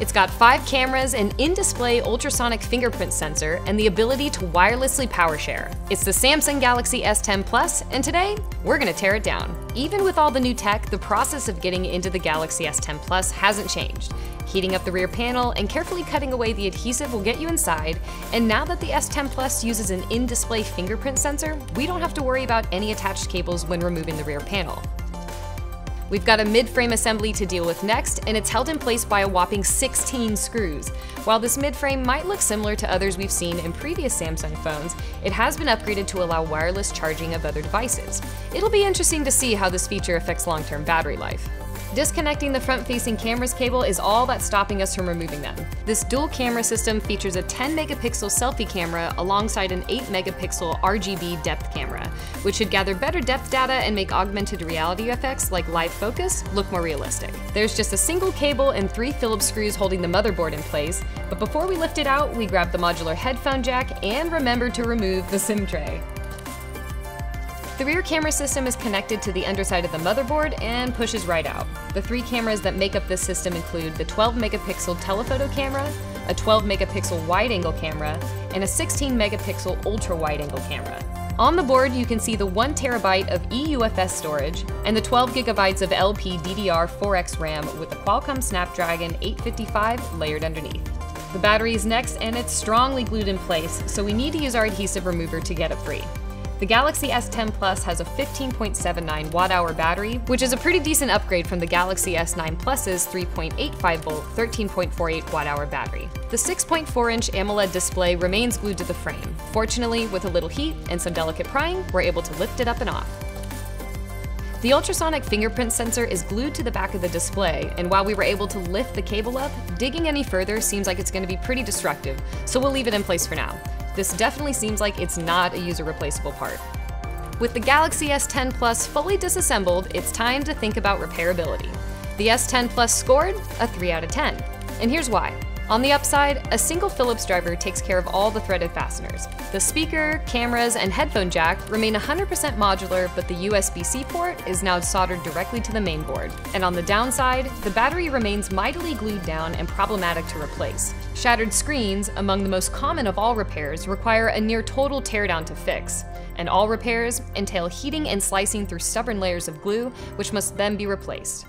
It's got five cameras, an in-display ultrasonic fingerprint sensor, and the ability to wirelessly power share. It's the Samsung Galaxy S10 Plus, and today, we're gonna tear it down. Even with all the new tech, the process of getting into the Galaxy S10 Plus hasn't changed. Heating up the rear panel and carefully cutting away the adhesive will get you inside, and now that the S10 Plus uses an in-display fingerprint sensor, we don't have to worry about any attached cables when removing the rear panel. We've got a mid-frame assembly to deal with next, and it's held in place by a whopping 16 screws. While this mid-frame might look similar to others we've seen in previous Samsung phones, it has been upgraded to allow wireless charging of other devices. It'll be interesting to see how this feature affects long-term battery life. Disconnecting the front-facing camera's cable is all that's stopping us from removing them. This dual camera system features a 10 megapixel selfie camera alongside an 8 megapixel RGB depth camera, which should gather better depth data and make augmented reality effects like live focus look more realistic. There's just a single cable and three Phillips screws holding the motherboard in place, but before we lift it out, we grab the modular headphone jack and remember to remove the SIM tray. The rear camera system is connected to the underside of the motherboard and pushes right out. The three cameras that make up this system include the 12 megapixel telephoto camera, a 12 megapixel wide angle camera, and a 16 megapixel ultra wide angle camera. On the board, you can see the 1 terabyte of eUFS storage and the 12 gigabytes of LPDDR4X RAM with the Qualcomm Snapdragon 855 layered underneath. The battery is next and it's strongly glued in place, so we need to use our adhesive remover to get it free. The Galaxy S10 Plus has a 15.79 watt hour battery, which is a pretty decent upgrade from the Galaxy S9 Plus's 3.85 volt, 13.48 watt hour battery. The 6.4 inch AMOLED display remains glued to the frame. Fortunately, with a little heat and some delicate prying, we're able to lift it up and off. The ultrasonic fingerprint sensor is glued to the back of the display, and while we were able to lift the cable up, digging any further seems like it's going to be pretty destructive, so we'll leave it in place for now. This definitely seems like it's not a user replaceable part. With the Galaxy S10 Plus fully disassembled, it's time to think about repairability. The S10 Plus scored a 3 out of 10, and here's why. On the upside, a single Phillips driver takes care of all the threaded fasteners. The speaker, cameras, and headphone jack remain 100% modular, but the USB-C port is now soldered directly to the mainboard. And on the downside, the battery remains mightily glued down and problematic to replace. Shattered screens, among the most common of all repairs, require a near total teardown to fix. And all repairs entail heating and slicing through stubborn layers of glue, which must then be replaced.